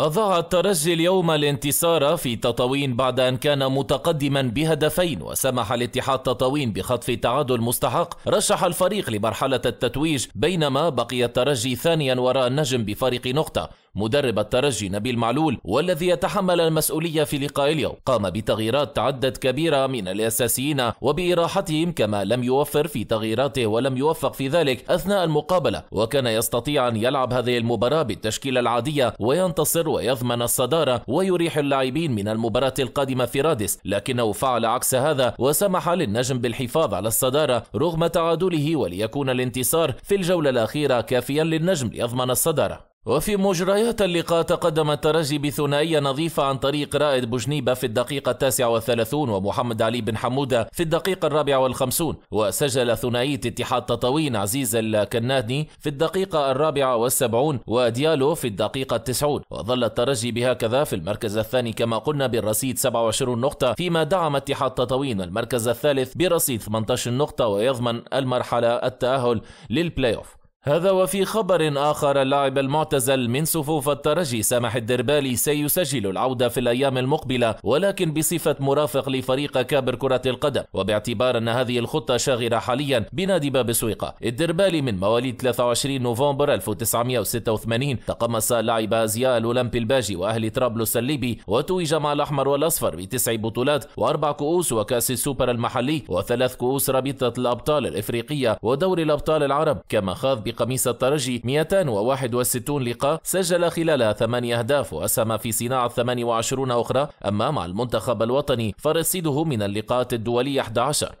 أضاع الترجي اليوم الانتصار في تطاوين بعد أن كان متقدما بهدفين وسمح الاتحاد تطاوين بخطف تعادل مستحق. رشح الفريق لمرحلة التتويج بينما بقي الترجي ثانيا وراء النجم بفارق نقطة. مدرب الترجي نبيل معلول والذي يتحمل المسؤولية في لقاء اليوم. قام بتغييرات تعدت كبيرة من الأساسيين وبإراحتهم كما لم يوفر في تغييراته ولم يوفق في ذلك أثناء المقابلة. وكان يستطيع أن يلعب هذه المباراة بالتشكيلة العادية وينتصر ويضمن الصدارة ويريح اللاعبين من المباراة القادمة في رادس لكنه فعل عكس هذا وسمح للنجم بالحفاظ على الصدارة رغم تعادله وليكون الانتصار في الجولة الأخيرة كافيا للنجم ليضمن الصدارة. وفي مجريات اللقاء تقدم الترجي بثنائية نظيفة عن طريق رائد بوجنيبة في الدقيقة التاسعة والثلاثون ومحمد علي بن حمودة في الدقيقة الرابعة والخمسون. وسجل ثنائية اتحاد تطاوين عزيز الكنادني في الدقيقة الرابعة والسبعون وديالو في الدقيقة التسعون. وظل الترجي بهكذا في المركز الثاني كما قلنا بالرصيد 27 نقطة فيما دعم اتحاد تطاوين المركز الثالث برصيد 18 نقطة ويضمن المرحلة التأهل لل play off هذا وفي خبر آخر اللاعب المعتزل من صفوف الترجي سامح الدربالي سيسجل العودة في الأيام المقبلة ولكن بصفة مرافق لفريق أكابر كرة القدم وباعتبار أن هذه الخطة شاغرة حاليا بنادي باب سويقة. الدربالي من مواليد 23 نوفمبر 1986 تقمص لاعب أزياء الأولمبي الباجي وأهل طرابلس الليبي وتوج مع الأحمر والأصفر بتسع بطولات وأربع كؤوس وكأس السوبر المحلي وثلاث كؤوس رابطة الأبطال الإفريقية ودوري الأبطال العرب كما خاض بقميص الترجي 261 لقاء سجل خلالها ثمانية أهداف وأسهم في صناعة 28 أخرى. أما مع المنتخب الوطني فرصيده من اللقاءات الدولية 11